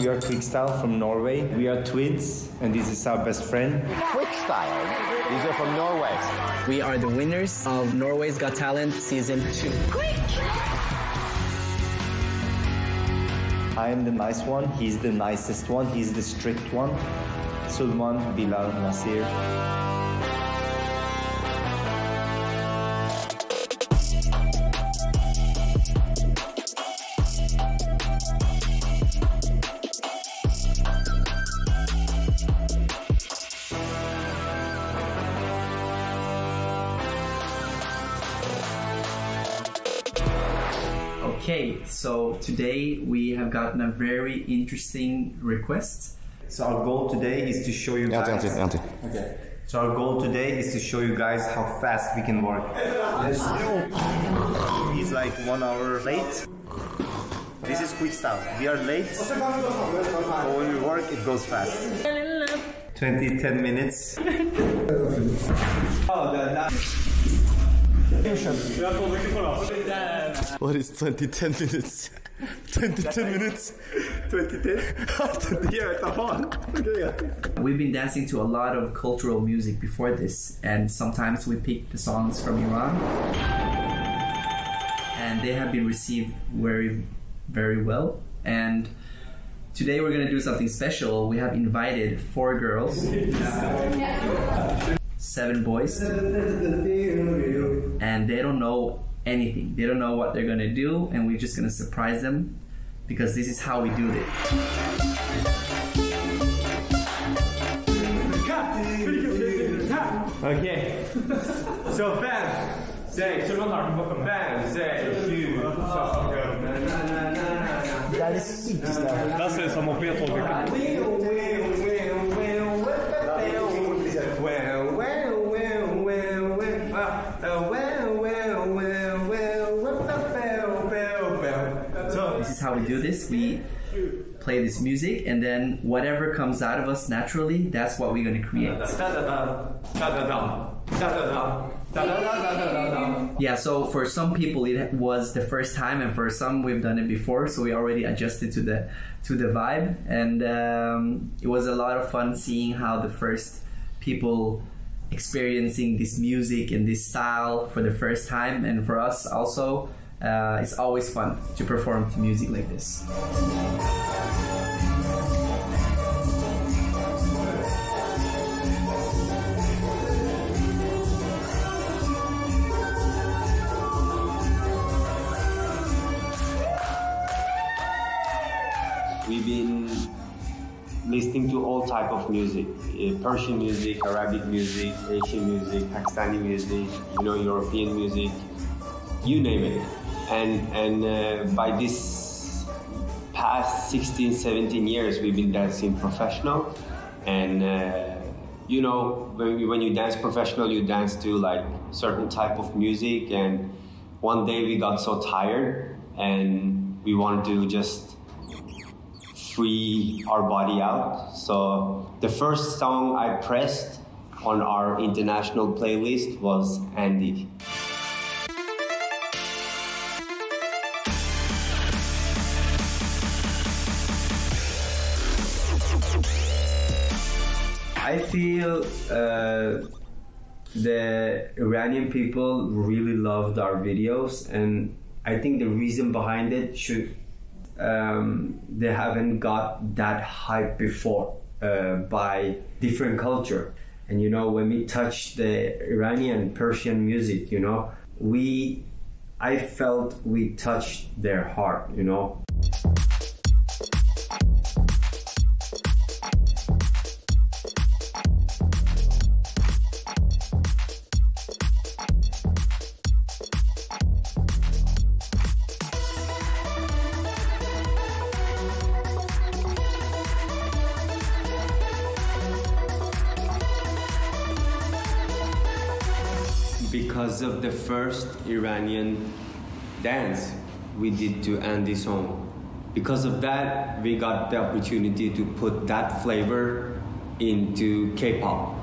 We are Quickstyle from Norway. We are twins, and this is our best friend. Quickstyle? These are from Norway. We are the winners of Norway's Got Talent Season 2. I am the nice one. He's the nicest one. He's the strict one. Suleman Bilal Nasir. Okay, so today we have gotten a very interesting request. So our goal today is to show you Vent, guys. vent, vent. Okay. So our goal today is to show you guys how fast we can work. He's like one hour late. This is Quickstyle. We are late, but when we work, it goes fast. 20, 10 minutes. What is 20, 10 minutes? 20, 10 minutes? 20, 10? yeah, what the fuck? We've been dancing to a lot of cultural music before this, and sometimes we pick the songs from Iran, and they have been received very, very well. And today we're gonna do something special. We have invited four girls, seven boys, and they don't know anything. They don't know what they're gonna do, and we're just gonna surprise them because this is how we do it. Okay. So fem, sex, fem, sex, sju, Det er det sykeste jeg har hørt. Som mopedtolker. This. We play this music, and then whatever comes out of us naturally, that's what we're gonna create. Yeah, so for some people it was the first time, and for some we've done it before, so we already adjusted to the to the vibe, and um, it was a lot of fun seeing how the first people experiencing this music and this style for the first time, and for us also, uh, it's always fun to perform to music like this. We've been listening to all type of music, uh, Persian music, Arabic music, Asian music, Pakistani music, you know, European music, you name it. And and uh, by this past 16, 17 years, we've been dancing professional, and uh, you know, when, you- when you dance professional, you dance to like certain type of music, and one day we got so tired, and we wanted to just free our body out. So the first song I pressed on our international playlist was Andy. I feel uh, the Iranian people really loved our videos, and I think the reason behind it should um, they haven't got that hype before uh, by different culture. And you know, when we touch the Iranian Persian music, you know, we I felt we touched their heart, you know. Because of the first Iranian dance we did to Andy song. Because of that, we got the opportunity to put that flavor into K-pop.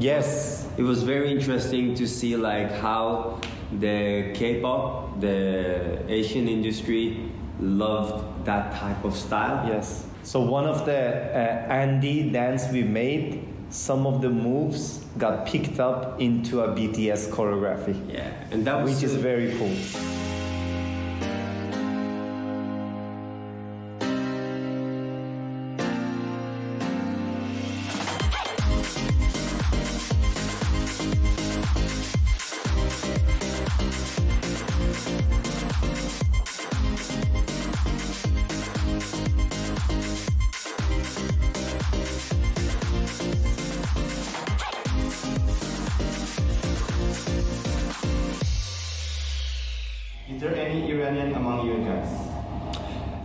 Yes. It was very interesting to see like how the K-pop, the Asian industry loved that type of style. Yes. So one of the uh, Andy dance we made, some of the moves got picked up into a BTS choreography, Yeah, and that was which is very cool. Iranian among you guys?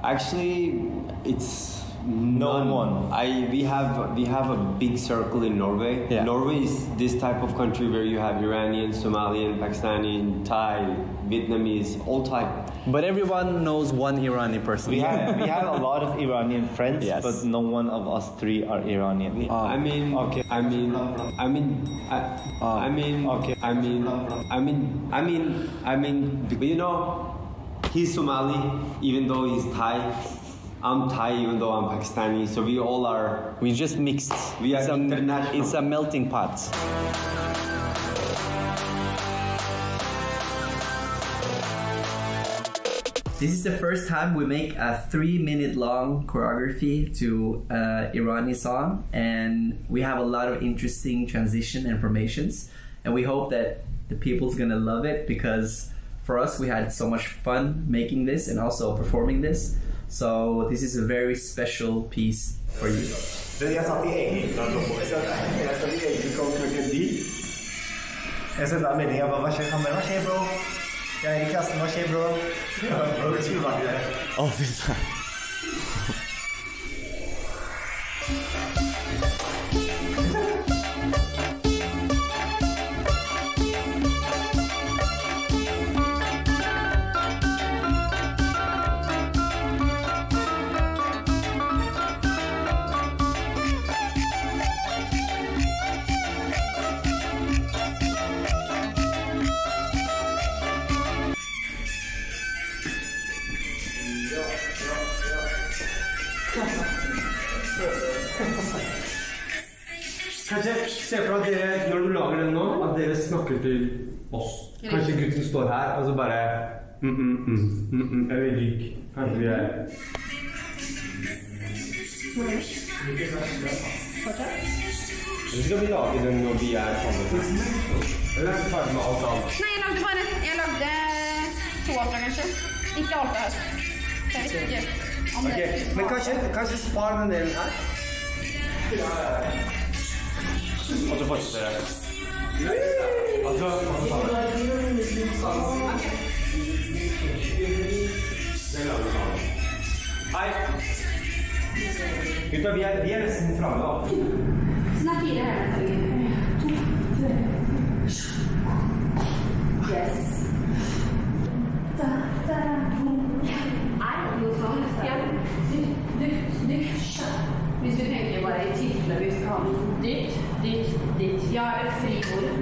Actually, it's No none. one. I we have we have a big circle in Norway. Yeah. Norway is this type of country where you have Iranian, Somalian, Pakistani, Thai, Vietnamese, all type. But everyone knows one Iranian person. We have we have a lot of Iranian friends, Yes. but no one of us three are Iranian. I oh. mean, okay. I mean, I mean, I, oh. I mean, Okay. I mean, I mean, I mean, I mean, you know, he's Somali, even though he's Thai. I'm Thai, even though I'm Pakistani. So we all are. We just mixed. We are it's a, international. It's a melting pot. This is the first time we make a three minute long choreography to uh, Irani song, and we have a lot of interesting transition and formations. And we hope that the people's gonna love it because for us, we had so much fun making this and also performing this. So, this is a very special piece for you. Jeg satt i egen Jeg satt jeg satt i egen klokken ti. Jeg sendte en melding. Jeg bare, hva skjer, kamera? Hva skjer, bro? Jeg i klassen. Hva skjer, bro? Ja, bro, det skulle vært det. Å, fy faen. Kanskje se for deg at dere, når du lager den nå, at dere snakker til oss. Kanskje gutten står her, og så bare mm, mm, mm, mm, mm, Jeg vil ligge. Kanskje vi er Eller skal vi lage den når vi er sammen? Eller er vi ferdig med alt annet? Nei, jeg lagde bare Jeg lagde to alter, kanskje. Ikke alt det her. Så jeg vet ikke om Men kanskje, kanskje spar den delen her? Og så fortsetter det. Altså. Hei. Gutta, vi er, vi er nesten framme, da. Sånn er fire her. Yes. Da, da, Er sånn? Hvis du tenker bare i tilfelle vi skal ha noe dytt, dytt. Ja, et friord.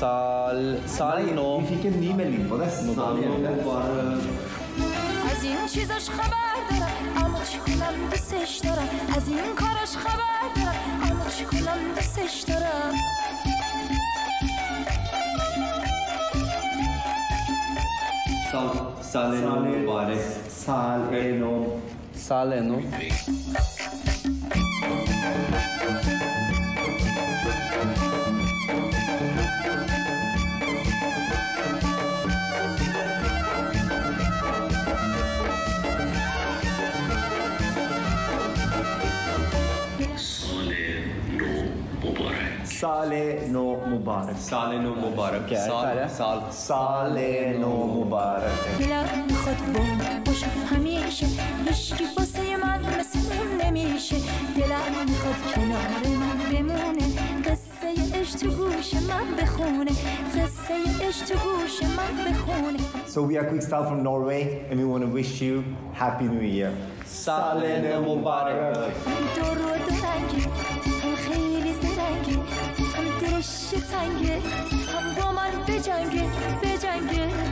سال سال نو. می که نیمه نیم بوده سال. از این چیزش خبر دارم اما چی کنم دارم. از این کارش خبر دارم اما چی کنم دارم. سال سال نو مبارک. سال نو. سال نو. سال نو مبارک. سال نو مبارک. کیا سال سال سال, سال نو مبارک. بلا خود بوم خوش همیشه. عشق بوسه من مسئول نمیشه. دل من خود کنار من بمونه. قصه عشق تو گوش من بخونه. قصه عشق تو گوش من بخونه. So we are Quick from Norway and we want to wish you Happy New Year. سال نو مبارک. تو رو تو تنگی تو خیلی سرنگی खुश संगे हम गोमर पे जाएँगे पे जाएँगे।